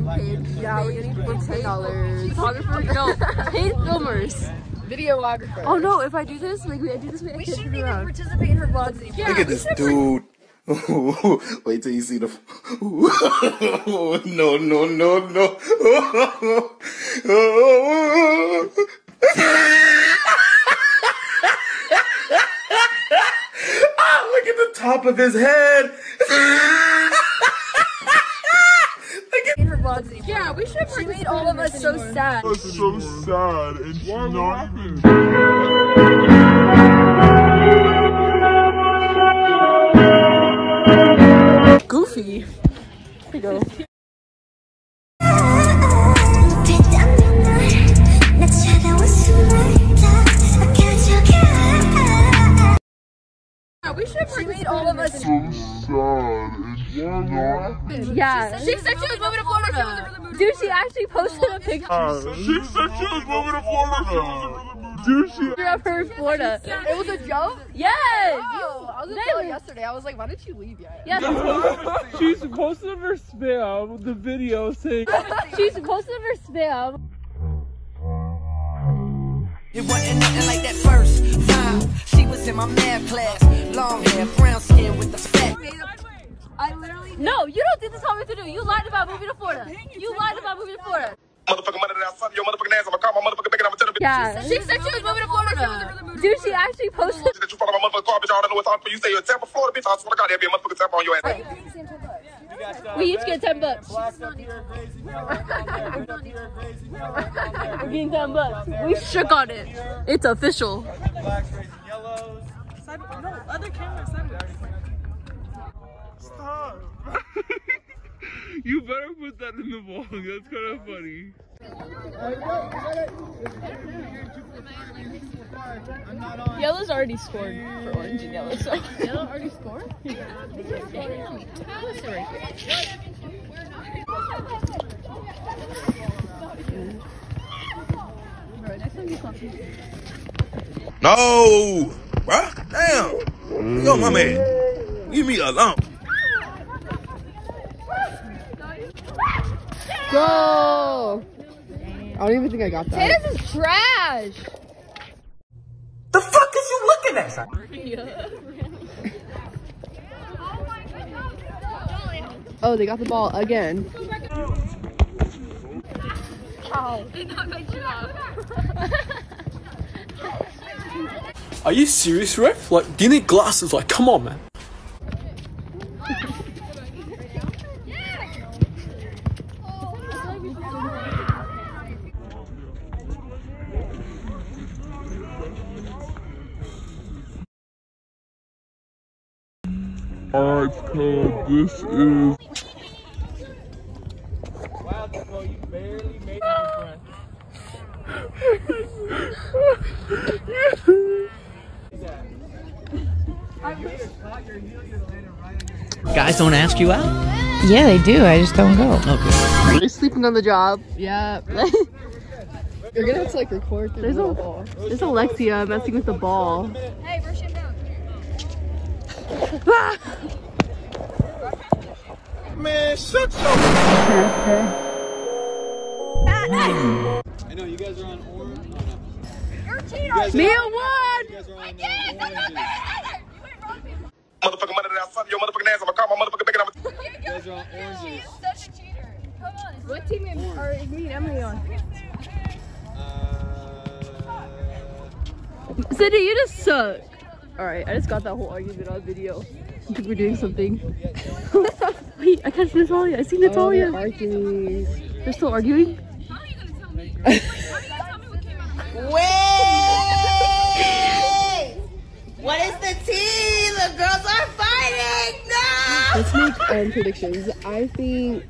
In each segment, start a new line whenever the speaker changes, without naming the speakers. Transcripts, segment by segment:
Me and Larry being paid. Yeah, we're getting for ten dollars. Photographer? No, paid filmers.
Videographer.
Oh no, if I do this, like I do this, I
We shouldn't
turn
even
around.
participate in her vlogs anymore.
Look at this dude. Wait till you see the. no, no, no, no. ah, look at the top of his head. look at
In her vlogs anymore.
Yeah, we should
She made all of us so sad.
so sad and she's not even
Goofy. Here you go.
Yeah, we should
She made all of us
so sad and she's not
Yeah.
She said she was moving to Florida. She wasn't
Dude, she actually posted a picture oh.
She said she was moving to Florida. Dude, she
of her in Florida.
It was a joke?
Yes!
Oh, I was gonna tell her yesterday. I was like, why didn't you leave yet?
Yes,
She's posted her spam the video saying
she's posted her spam.
It wasn't nothing like that first time. She was in my math class. Long hair, brown skin with the fat.
I literally
No, you don't think this is how to do. You lied about moving to Florida. You lied about moving to Florida.
motherfucking money that I suck your motherfucking ass. I'm gonna call my motherfucking back and I'm gonna tell the
Yeah.
She said she was moving to Florida.
Dude, she actually posted.
that you follow my motherfucking car, bitch. I don't know what's on for you. Say you're a Tampa, Florida, bitch. I swear to God, there'll be a motherfucking Tampa on your ass.
We each get 10 bucks. We're getting 10 bucks. We shook on it. It's official.
Stop. you better put that in the vlog. That's kind of funny.
Yellow's already scored for orange and yellow, so. Yellow already scored? Damn.
No, bruh. Damn. Yo, my man. Leave me alone.
Go! I don't even think I got that.
This is trash.
The fuck is you looking at? son?
Oh, they got the ball again.
Are you serious, Ref? Like, do you need glasses? Like, come on, man.
Guys don't ask you out?
Yeah, they do. I just don't go.
Oh, okay. Are sleeping on the job. Yeah. You're gonna have to like record through
There's
the
a-
ball.
There's Alexia messing with the ball.
Hey, brush him down.
man. Shut your. Ah, ah.
I know you guys are on orange.
You're a cheater.
Mia won!
I did. That's not fair. You went wrong people.
Motherfucking money that I suck your motherfucking ass. I'm gonna call my motherfucking back and I'm gonna.
You guys are on oranges. She's such a cheater. Come on.
What team are me and Emily on?
Uh, Cindy, you just suck. Alright, I just got that whole argument on video. I think we're doing something. Wait, I can't see Natalia. I see Natalia.
Oh,
Natalia.
they're arguing.
They're still arguing?
Wait! What is the tea? The girls are fighting! No!
Let's make um, predictions. I think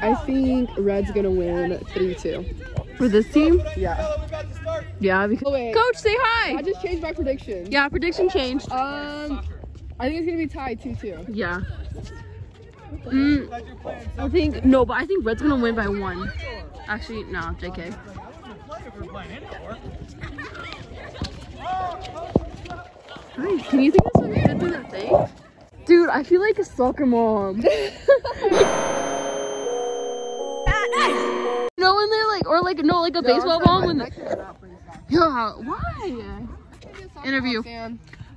I think Red's gonna win three two.
For this team?
Yeah.
Yeah, because.
Oh wait.
Coach, say hi!
I just changed my prediction.
Yeah, prediction changed.
Um, I think it's gonna be tied two two.
Yeah. Mm, I think no, but I think Red's gonna win by one. Actually, no, JK. Hi, can you think of some good through that thing? Dude, I feel like a soccer mom. no, when they're like, or like, no, like a baseball mom. When yeah, why? Interview.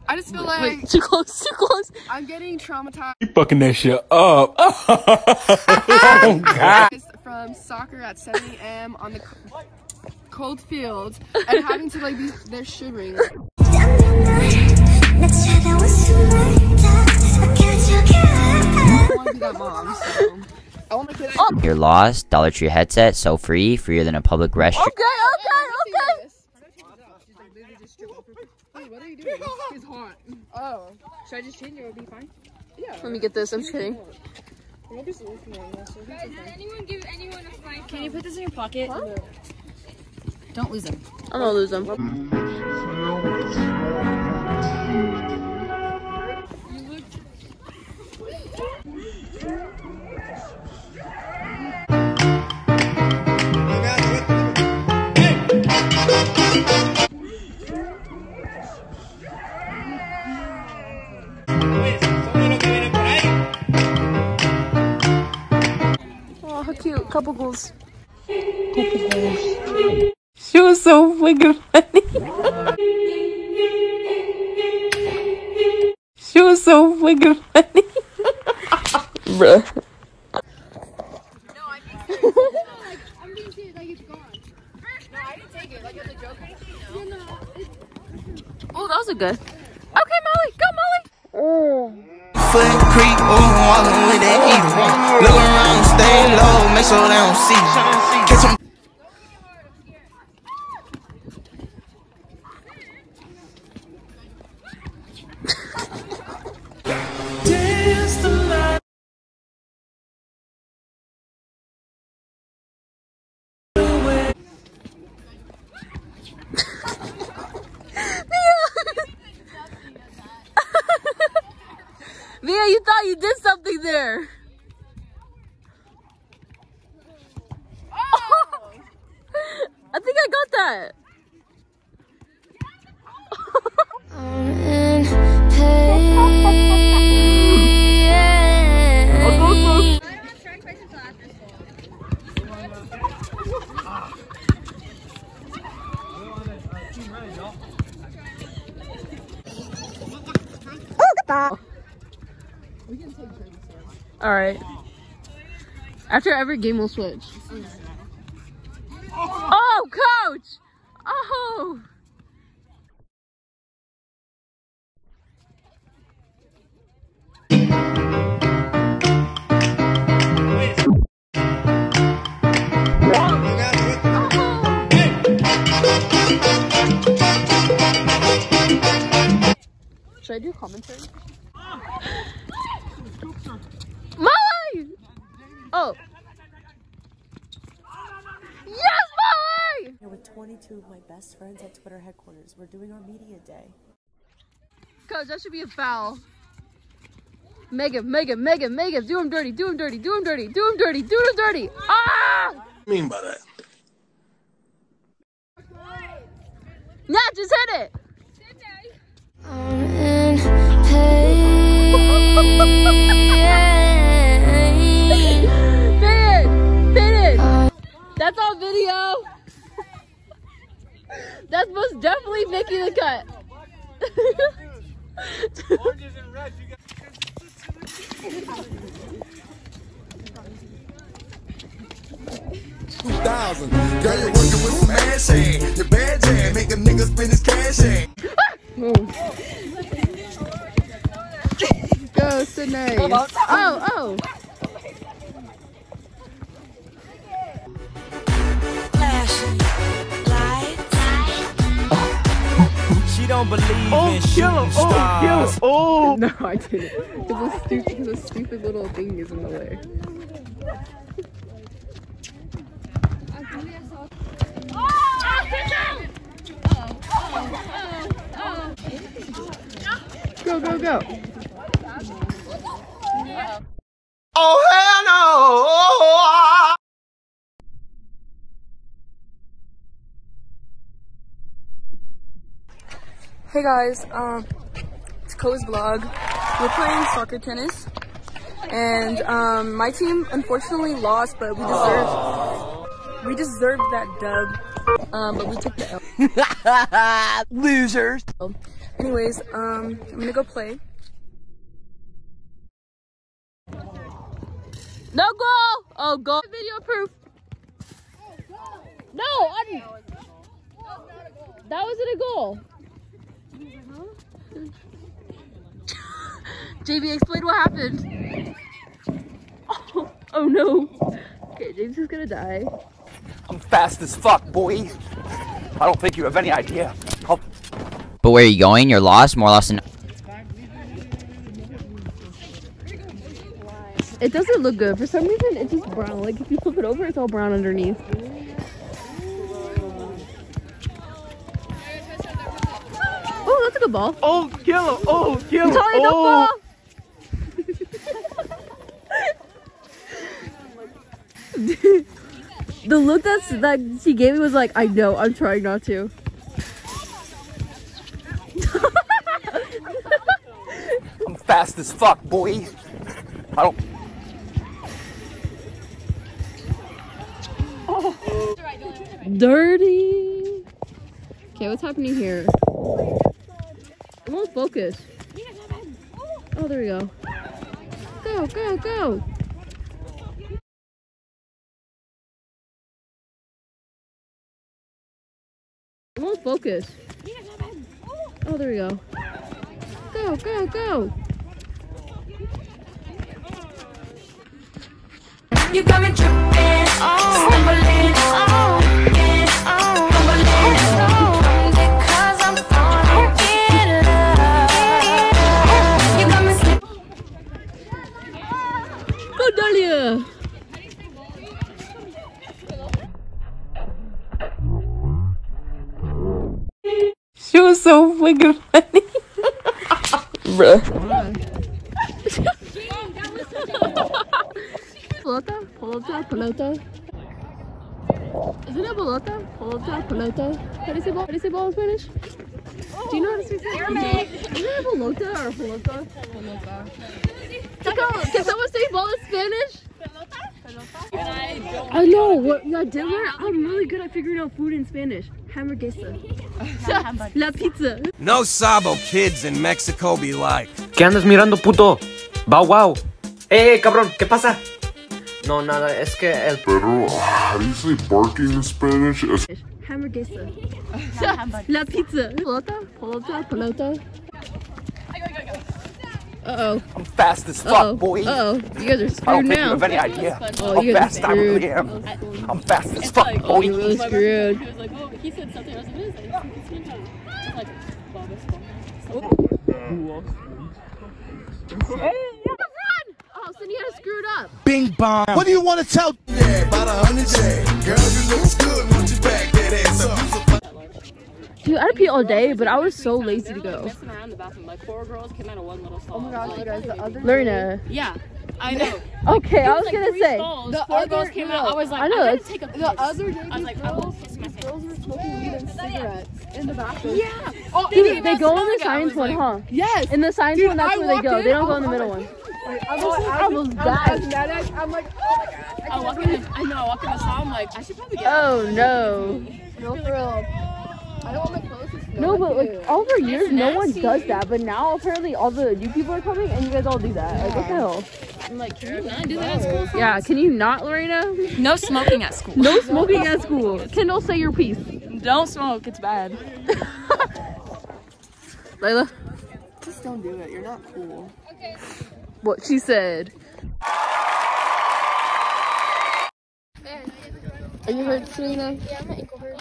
Fan. I just feel like
Wait, too close, too close.
I'm getting traumatized
You fucking that shit up. oh, God.
from soccer at 7 a.m. on the cold field and having to like be they're shivering. I don't want to be that mom, so I want my kid.
Oh.
You're lost. Dollar Tree headset, so free, freer than a public restroom.
Okay, okay, okay.
Wait, what are you doing? It's hot. Oh, should I just change it? It'll be fine. Yeah.
Let me get this. I'm just kidding.
Anyone give anyone a five?
Can you put this in your pocket? Don't lose them.
I'm gonna lose them. Oh, cute.
She was so fucking funny. she was so fucking funny. Bruh.
I'm being serious, like it's gone. No, I didn't take it. Like as a joke or anything. No. no,
Oh, that was a good. Okay, Molly. Go, Molly.
Foot walking with that heat. Look around, stay low, make sure they don't see. Catch 'em.
Mia, you thought you did something there. Oh. I think I got that. Oh, All right. After every game, we'll switch. Oh, coach! Oh! Should I do commentary? Molly! Oh. Yes, Molly!
Here with 22 of my best friends at Twitter headquarters. We're doing our media day.
Coach, that should be a foul. Megan, Megan, Megan, Megan, do him dirty, do him dirty, do him dirty, do him dirty, do him dirty. Ah!
What do you mean by that?
Yeah, just hit it. Hit That's on video. That's most definitely making the cut.
Thousand. Girl, you're working with some ass hand. Your bad jam, make a nigga spend his cash hand.
Go, Sydney. Oh, oh.
She don't believe
Oh,
in shooting oh, stars.
Oh, no, I didn't. Because a stupid, because a stupid little thing is in the way. Go, go, go.
Oh, hell no!
Hey guys, um, it's Co's vlog.
we're playing soccer tennis, and um, my team unfortunately lost, but we deserved we deserved that dub. Um, but we took the L.
Losers.
Anyways, um, I'm gonna go play.
No goal! Oh, goal. Video proof. No, I didn't. That wasn't a goal. JV, explain what happened. Oh, oh no. Okay, James is gonna die.
I'm fast as fuck, boy. I don't think you have any idea. I'll
But where are you going? You're lost? More lost than.
It doesn't look good. For some reason, it's just brown. Like, if you flip it over, it's all brown underneath. Ball.
Oh, kill him. Oh, kill him.
Totally
Oh.
the the look that's that she gave me was like, I know, I'm trying not to.
I'm fast as fuck, boy. I don't.
Dirty. Okay, what's happening here? Focus. Oh, there we go. Go, go, go. Won't focus. Oh, there we go. Go, go, go.
You me tripping, oh,
so fucking funny. Bruh.
Pelota? Pelota? Pelota? Isn't it pelota? Pelota? Pelota? How do you say ball? How do you say ball in Spanish? Do you know how to say Spanish? Isn't it pelota or pelota? Pelota. Can, can someone say ball in Spanish? I know. What I did learn. I'm really good at figuring out food in Spanish. Hamburguesa. La pizza.
No sabo kids in Mexico be like.
¿Qué andas mirando, puto? Bow wow. Eh, eh, cabrón, ¿qué pasa? No, nada, es que el...
Pero, how do you say barking in Spanish? Es-
Hamburguesa. La pizza. Pelota? Pelota? Pelota? Uh-oh.
I'm fast as fuck,
Uh-oh.
boy.
Uh-oh. You guys are
I
screwed
don't think
now.
you have any idea
Oh,
how
you guys
fast
are
I really
screwed.
am. I'm fast as fuck,
Oh,
boy.
you're really screwed.
He was like, oh, he said something. I was like, what is that? He's like, it's like, well, oh. that's
Run! Oh, so you had to up.
Bing bong. What do you want to tell? Yeah, about a hundred yeah. Girl, you look good. Want you back that ass up.
Dude, I'd pee all day, but I was so lazy to go.
messing around the bathroom. Like four girls came out of one little stall.
Oh my gosh, you guys, the other
Lorena.
Yeah, I know.
Okay,
There
I was
like
gonna
three
say.
Stalls,
The
four
other-
girls came out. I was like,
I
I
know,
know. gotta
it's-
take a piss.
The other day,
I was like,
these
I will
girls,
piss my
girls were smoking weed and cigarettes in the bathroom.
Yeah.
Oh,
Dude,
even
they go in the science one,
like-
huh?
Yes.
In the science
Dude,
one, that's
I
where they go.
in,
They don't go in the middle
oh
one.
I was,
I
I
almost
was,
died.
asthmatic. I'm like, oh my god.
I walk in. The, I know. I walk in the stall. I'm like, I should probably get.
Oh no.
No, for real. I don't want my clothes to smell
No, but
like
like all for years, no one does that. But now apparently all the new people are coming, and you guys all do that. Like what the hell?
I'm like, can you not do that at school?
Yeah, can you not, Lorena?
No smoking at school.
No smoking at school. Kendall, say your piece.
Don't smoke. It's bad.
Layla,
Just don't do it. You're not cool. Okay.
What she said.
Are you hurt, Selena?
Yeah, my ankle hurts.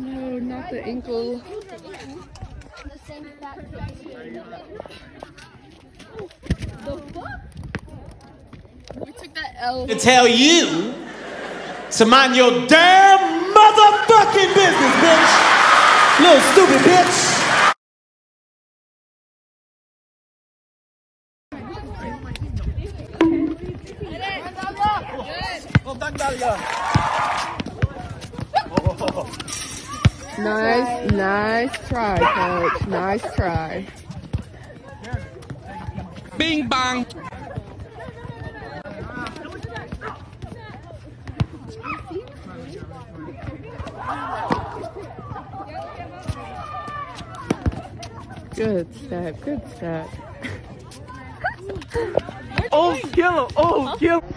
No, not the ankle.
The same fat
We took that L.
to tell you to mind your damn motherfucking business, bitch. Little stupid bitch.
Nice, nice try, coach. Nice try.
Bing bang.
Good step, good step.
Oh, kill him. Oh, kill him.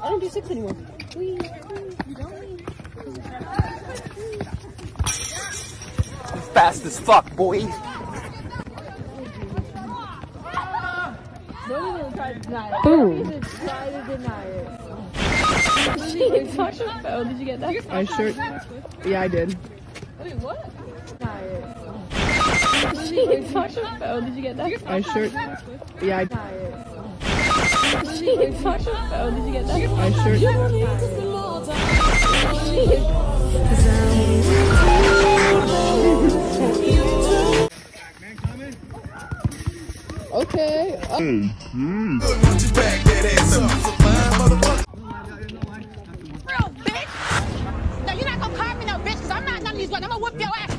I don't do six anymore.
Fast as fuck, boy.
Don't even try to deny it.
Boom.
Don't try to deny it. She touched a phone. Did you get that?
I sure. Yeah, I did.
Wait, what? Deny it. She touched a phone. Did you get that?
I sure. Yeah, I.
Deny it. Touched. Did you get that? Okay.
Real bitch. No, you're not gonna carve me no bitch, cause I'm not none of these. I'm gonna whoop your ass.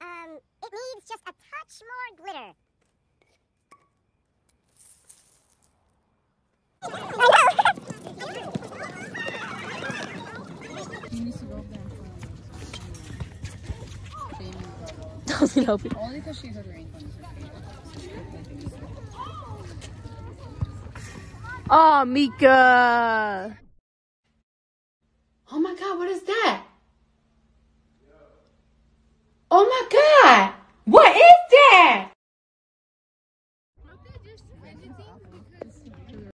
Um, it needs just a touch more glitter.
Only because she's a green
Oh, Mika.